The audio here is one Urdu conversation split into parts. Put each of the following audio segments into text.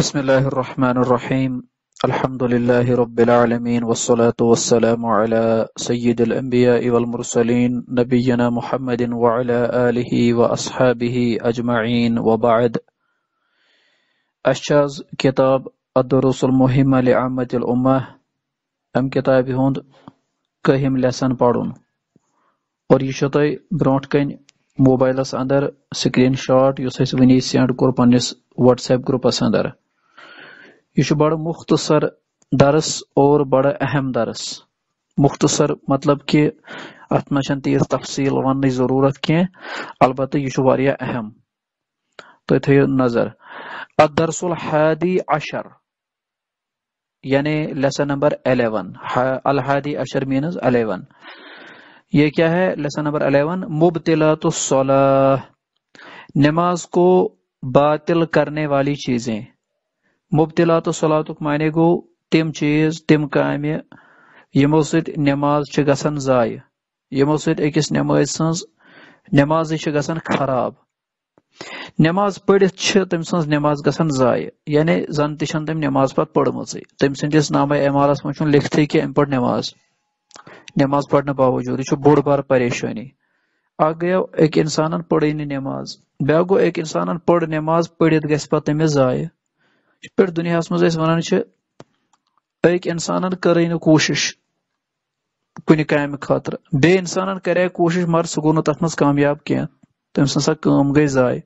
بسم الله الرحمن الرحيم الحمد لله رب العالمين والصلاة والسلام على سيد الأنبياء والمرسلين نبينا محمد وعلى آله وأصحابه أجمعين وبعد۔ أشاز كتاب الدروس المهمة لعامة الأمة أم كتاب هند كهم لسن پڑھن۔ اور یہ تہ برونٹ کن موبائلس اندر سکرین شاٹ اس ونی سینڈ کور پنس واٹس ایپ گروپس اندر۔ یہ بڑا مختصر درس اور بڑا اہم درس۔ مختصر مطلب کہ ات من تیز تفصیل ون ضرورت کی البتہ یہ اہم۔ تو تھو نظر۔ الدرس یعنی الحادی عشر یعنی لیسن نمبر الیون الحادی عشر مینز الیون یہ کیا ہے؟ لیسن نمبر الیون مبتلات الصلاح نماز کو باطل کرنے والی چیزیں۔ مبتلات و صلاتک معنی گو، تم چیز، تم کام یمو ست نماز گسان ضائع یمو ست اکس نماز سن نماز گسان خراب۔ نماز پڑھت تم سن نماز گسان ضائع یعنی زن تم تم نماز پت پڑھم تم سندس نامہ اعمالس من لکھتے کہ ام پڑ نماز۔ نماز پڑھنے باوجود یہ بوڑ بار پریشانی اخ گو ایک انسان پڑے نماز۔ بیا گو ایک انسان پڑ نماز پڑھت گھس پہ تمس ضائع پہ دنیا مز ونان اک انسان کر کوشش کن کامہ خاطر بی انسان کرے کوشش مگر سہ گو تر مز کامیاب کی تم سن سا کم گئی ضائع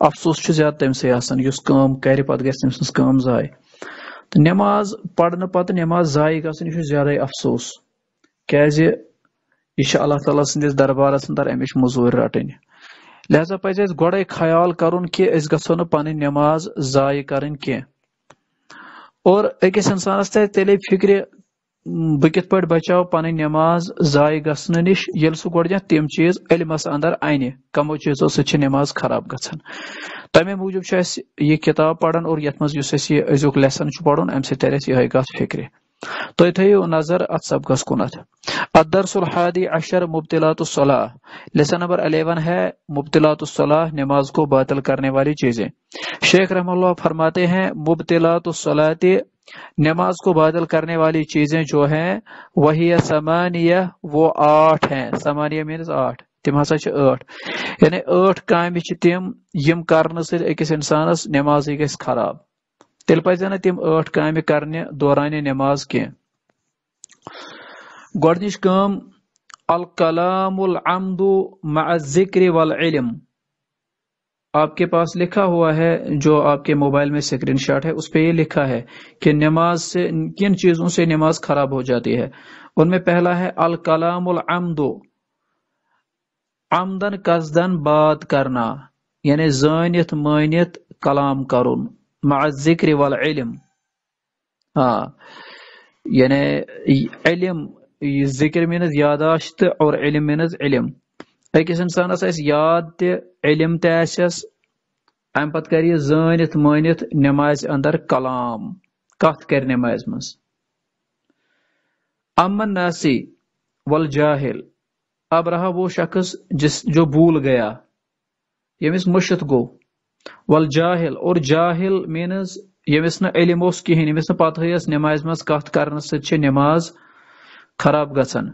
افسوس زیادہ تم سی آسان اس کام کر پتہ گھس تم سن کم ضائع تو نماز پڑھنے پتہ نماز ضائع گھن یہ زیادہ افسوس۔ کیازِ یہ اللہ تعالیٰ سندس دربارس اندر امچ مزور رٹن لہذا پہ گوڑے خیال کرن کہ اس گھو نا پن نماز ضائع کرن کی اور اکس انسانس تہ تیلے فکر بہ کت پہ بچاو پن نماز ضائع گھن نش، یل سہ گۄڈنیٚتھ تم چیز علمس اندر انہ کمو چیزو سۭتۍ نماز خراب گژھان تمے موجوب یہ کتاب پران اور یتھ مز اس یہ أزیُک لیسن پرن امہ سۭتۍ تر اَسہِ یِہے کتھ فکرِ تُہۍ تھٲیِو نظر اتھ سبقس کُنتھ الدرس الحادی عشر مبتلات الصلاح۔ لیسن نمبر 11 ہے مبتلات الصلاح، نماز کو باطل کرنے والی چیزیں۔ شیخ رحم اللہ فرماتے ہیں مبتلات الصلاۃ، نماز کو باطل کرنے والی چیزیں جو ہیں، وہی سمانیہ وہ آٹھ ہیں۔ سمانیہ مینز آٹھ تم ہسا ٲٹھ یعنی ٲٹھ کامہِ چھِ تِم یِم کرنہٕ سۭتۍ أکِس اِنسانس نٮ۪مازٕے گژھِ خراب۔ تیل پزن نا تم ٹھ کامہ کرنے دوران نماز کی گۄڈنِچ کٲم، الکلام العمد مع الذکر والعلم۔ آپ کے پاس لکھا ہوا ہے، جو آپ کے موبائل میں اسکرین شاٹ ہے، اس پہ یہ لکھا ہے کہ نماز سے، کن چیزوں سے نماز خراب ہو جاتی ہے۔ ان میں پہلا ہے، الکلام العمد۔ عمدن قصدن بات کرنا یعنی زانت مانت کلام کرن۔ مع الذکر والعلم. ہاں یعنی علم، ذکر مینز یاداشت اور علم مینز علم. اکس انسانس آس یاد تہ علم تس ام پتہ کر یہ زانت مانت نماز اندر کلام. کت کر نماز مز امن ناسی والجاہل، اب رہا وہ شخص جس جو بھول گیا. یمس مشت گو. والجاہل، اور جاہل مینز یمس نا علم اس کہین، یمس نا پتہ یس نماز مز کت کرنے ست نماز خراب گژھن۔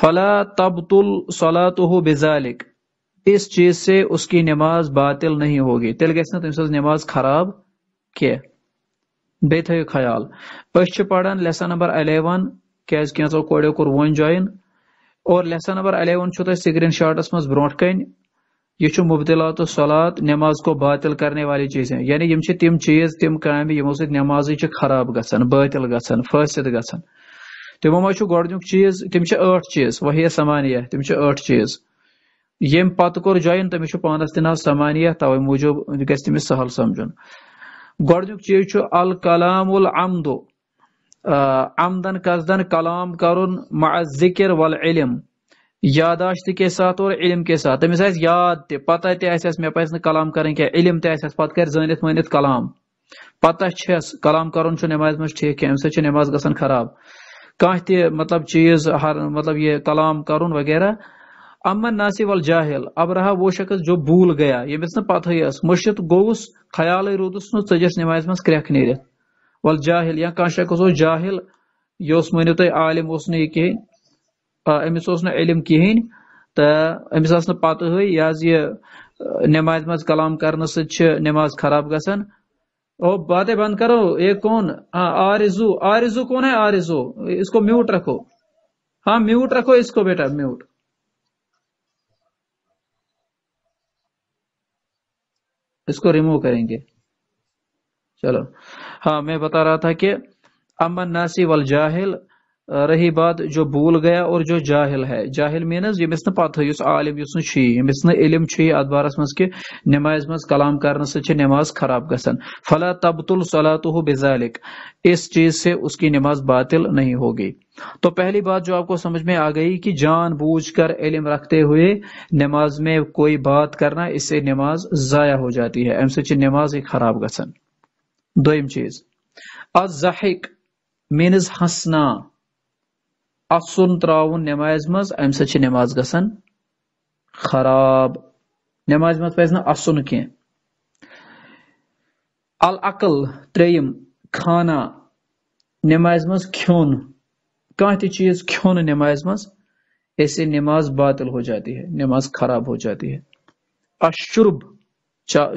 فلا تبتل صلاته بذلك اس چیز سے اس کی نماز باطل نہیں ہوگی۔ تیل گژھِ نا تم نماز خراب کی بیٚیہِ تھٲیِو خیال۔ أسۍ چھِ پران لیسن نمبر الیون کیازِ کینٛژو کوریو کوٚر وۄنۍ جوین اور لیسن نمبر الیون چھُ تۄہہِ سکرین شاٹس منٛز برونٛٹھ کنۍ یہ مبتلات الصلات نماز کو باطل کرنے والی چیزیں یعنی یم تم چیز تم کام یمو سۭتۍ نماز خراب گژھان باطل گژھان فٲصد گژھان تمو منٛز گۄڈنیُک چیز تم ٲٹھ چیز وحیہ سمانیہ تم ٲٹھ چیز۔ یم پتہٕ کوٚر جوین تٔمِس پانس تہِ ناو سمانیہ توے موٗجوٗب گژھِ تٔمِس سہل سمجھُن۔ گۄڈنیُک چیز الکلام العمد۔ عمدن قصدن کلام کرُن مع ذکر والعلم۔ یاداشت کے ساتھ اور علم کے ساتھ۔ تمس یاد تہ، پتہ تہ آس مے پزِ کلام کرن کی علم تہ آس پتہ کر زانت مانت کلام۔ پتہ چھس، کلام کرن چھ نماز مز ٹھیک کی امس چھ نماز گژھان خراب۔ کانٛہہ تہِ مطلب چیز ہر مطلب یہ کلام کرن وغیرہ۔ امن ناسی ول جاہل اب رہا وہ شخص جو بھول گیا یمس نا پتہ یس مشت گوس خیال رودس نو ژجس نماز مز کرک نیرت ول جاہل یا کان شخص اس جاہل، یہ مانو تھی عالم اس یہ کہین امس اس علم کہین تو امس اس پتہ یہ نماز مز کلام کرنے ست نماز خراب گسان او، باتیں بند کرو، یہ کون؟ آرزو آرزو کون ہے آرزو؟ اس کو میوٹ رکھو۔ ہاں میوٹ رکھو اس کو بیٹا، میوٹ۔ اس کو ریمو کریں گے۔ چلو۔ ہاں میں بتا رہا تھا کہ امن ناسی والجاہل رہی بات جو بھول گیا اور جو جاہل ہے۔ جاہل مینز یمس نہ پتہ یس عالم، یس نہ یمس نہ علم چھ ات بارس مز کہ نماز مز کلام کرنے سے نماز خراب گسن۔ فلا تبتل صلاتہ بذالک اس چیز سے اس کی نماز باطل نہیں ہوگی۔ تو پہلی بات جو آپ کو سمجھ میں آ گئی کہ جان بوجھ کر علم رکھتے ہوئے نماز میں کوئی بات کرنا، اس سے نماز ضائع ہو جاتی ہے۔ ام سے نماز ہی خراب گسن۔ دویم چیز۔ الزحک مینز ہنسنا۔ ہسنا اسن تراؤن نماز مز، ام سچ نماز گسن خراب. نماز مز پز نا اسن کی العقل تریم کھانا نماز مز کھون کان تی چیز کھون نماز مز، ایسے نماز باطل ہو جاتی ہے، نماز خراب ہو جاتی ہے. اشرب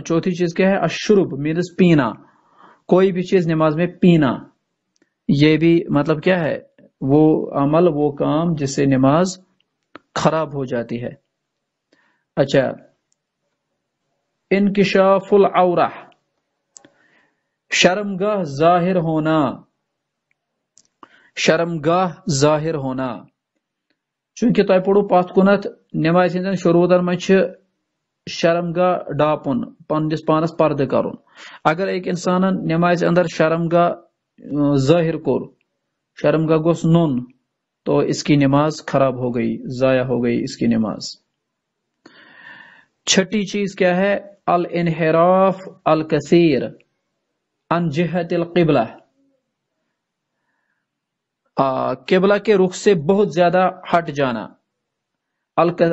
چوتھی چیز کیا ہے؟ اشرب مینس پینا. کوئی بھی چیز نماز میں پینا. یہ بھی مطلب کیا ہے؟ وہ عمل، وہ کام جس سے نماز خراب ہو جاتی ہے۔ اچھا انکشاف العورہ، شرمگاہ ظاہر ہونا، شرمگاہ ظاہر ہونا۔ چونکہ تہ پڑو پت کنت نماز ہند شروعن مجھ شرمگاہ ڈاپن پنس پانس پردہ کرن۔ اگر ایک انسان نماز اندر شرمگاہ ظاہر کور شرمگاہ گوس نون، تو اس کی نماز خراب ہو گئی، ضائع ہو گئی اس کی نماز۔ چھٹی چیز کیا ہے؟ الانحراف الکثیر ان جہت القبلہ۔ قبلہ کے رخ سے بہت زیادہ ہٹ جانا۔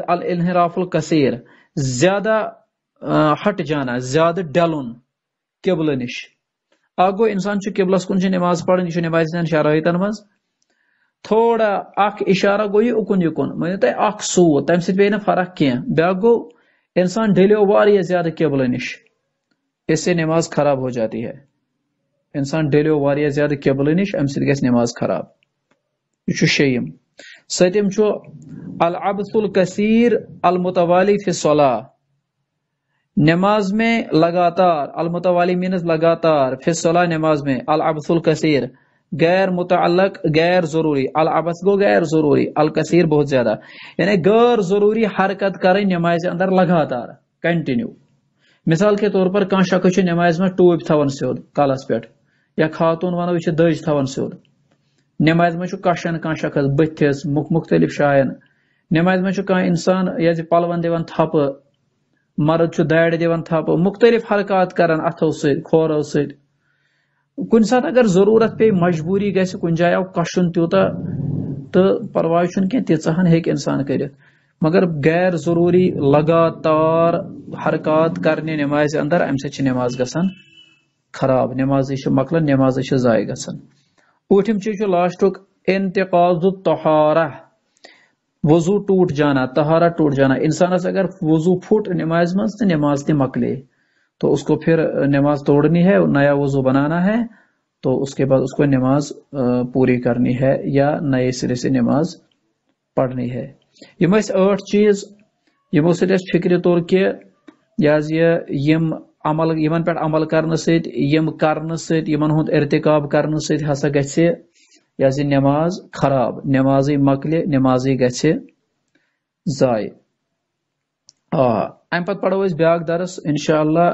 الانحراف الکثیر، زیادہ ہٹ جانا، زیادہ ڈلن، قبلہ نش۔ اگو انسان قبلس کن نماز پڑھن، یہ نماز شرائطن مز تھوڑا اخ اشارہ گو یہ اکن یکن۔ مانو تھی اخ سوت تمہ سب نا فرق کی بیا گو انسان ڈلیو واریاہ زیادہ قبلہ نش۔ اس سے نماز خراب ہو جاتی ہے۔ انسان ڈلیو واریاہ زیادہ قبلہ نش ام سب گھس نماز خراب۔ یہ شیم۔ ستم العبث الکثیر المتوالی فی الصلاح نماز میں لگاتار المتوالی مینز لگاتار فصلہ نماز میں، العبث الکثیر، غیر متعلق، غیر ضروری، العبث گو غیر ضروری، الکثیر بہت زیادہ یعنی غیر ضروری حرکت کریں نماز اندر لگاتار کنٹینیو مثال کے طور پر کان شخص نماز میں ٹوپ تھون سیود کالس پہ یا خاتون ونو یہ دج تھون سیود۔ نماز میں کشن کان شخص بتس مختلف شائن نماز میں کان انسان یہ پلون دان تھپ مرد داڑ دان تھپ مختلف حرکات کران اتو سورو ست کن سات اگر ضرورت پی مجبوری گھس کن جائے آو کشن تیوتا تو پرواہ کی تیژہن ہیک انسان کرت مگر غیر ضروری لگاتار حرکات کرنے نماز اندر ام سے نماز گسان خراب۔ نماز مکلن نماز ضائع گسان اوٹم چیز لاسٹک، انتقاض الطہارہ۔ وضو ٹوٹ جانا تہارا ٹوٹ جانا۔ انسان اگر وضو پھوٹ نماز مز تو نماز تہ مکلے تو اس کو پھر نماز توڑنی ہے، نیا وضو بنانا ہے، تو اس کے بعد اس کو نماز پوری کرنی ہے یا نئے سرے سے نماز پڑھنی ہے۔ یم ٹھ چیز یمو س فکر طور کہ یم عمل، یمن پہ عمل کرنے ست یم کرنے ست یمن ہند ارتکاب کرنے ست ہسا گژھِ یہ نماز خراب نماز مکل نماز گھس ضائع آ ام پتہ پڑھو اس بیاکھ درس انشاء اللہ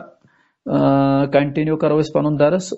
کنٹینیو کرو اس پن درس۔